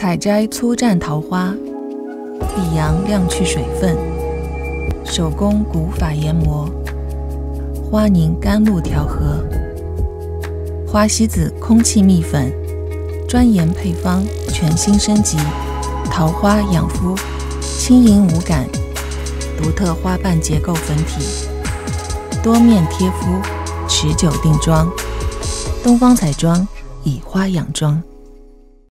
采摘粗绽桃花碧阳亮去水分手工古法研磨花凝甘露调和。花西子空气蜜粉专研配方全新升级桃花养肤轻盈无感独特花瓣结构粉体多面贴肤持久定妆。东方彩妆以花养妆。